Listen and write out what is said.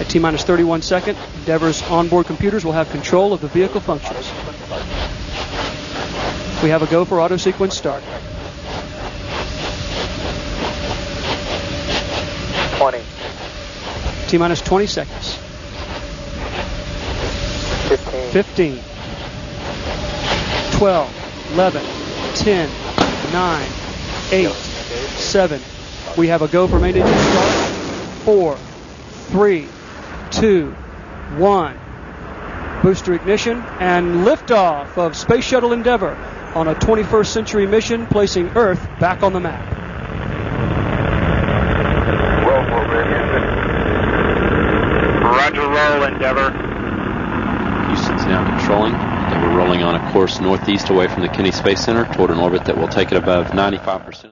At T minus 31 second, Endeavour's onboard computers will have control of the vehicle functions. We have a go for auto sequence start. 20, T minus 20 seconds. 15, 15, 12, 11, 10, 9, 8, 7. We have a go for main engine start. 4, 3, 2, 1. Booster ignition and liftoff of Space Shuttle Endeavour on a 21st century mission placing Earth back on the map. roll for. Roger, roll, Endeavour. Houston's now controlling. And we're rolling on a course northeast away from the Kennedy Space Center toward an orbit that will take it above 95%.